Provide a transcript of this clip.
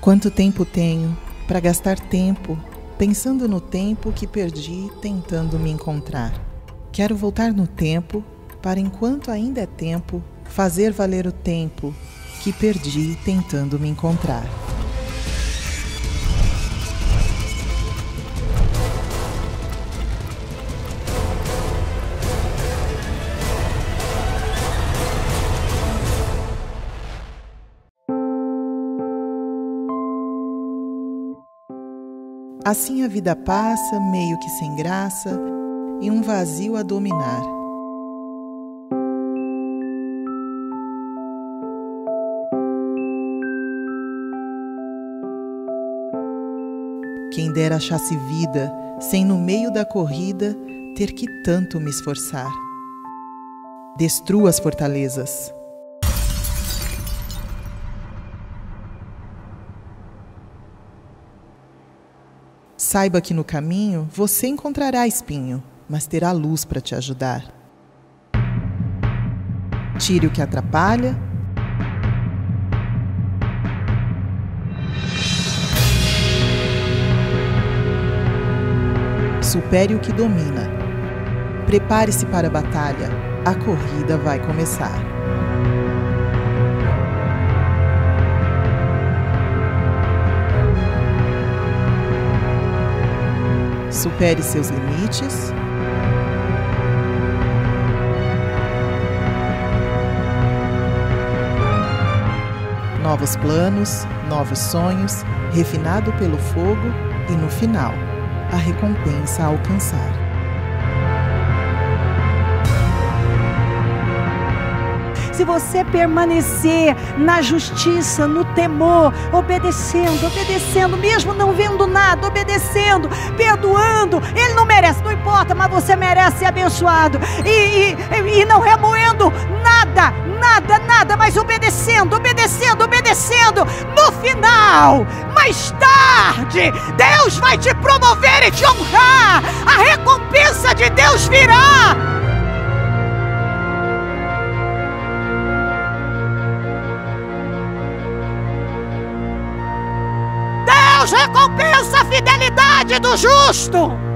Quanto tempo tenho para gastar tempo pensando no tempo que perdi tentando me encontrar? Quero voltar no tempo para, enquanto ainda é tempo, fazer valer o tempo que perdi tentando me encontrar. Assim a vida passa, meio que sem graça, e um vazio a dominar. Quem dera achasse vida, sem no meio da corrida ter que tanto me esforçar. Destrua as fortalezas. Saiba que no caminho você encontrará espinho, mas terá luz para te ajudar. Tire o que atrapalha. Supere o que domina. Prepare-se para a batalha. A corrida vai começar. Supere seus limites. Novos planos, novos sonhos, refinado pelo fogo e no final, a recompensa a alcançar. Se você permanecer na justiça, no temor, obedecendo, obedecendo, mesmo não vendo nada, obedecendo, perdoando, Ele não merece, não importa, mas você merece ser abençoado e, e, e não remoendo nada, nada, nada, mas obedecendo, obedecendo, obedecendo. No final, mais tarde, Deus vai te promover e te honrar. A recompensa de Deus virá. Deus recompensa a fidelidade do justo.